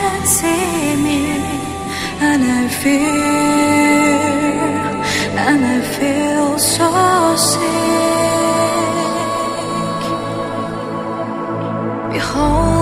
can see me, and I feel, and I feel so sick. Behold.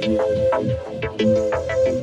Thank you.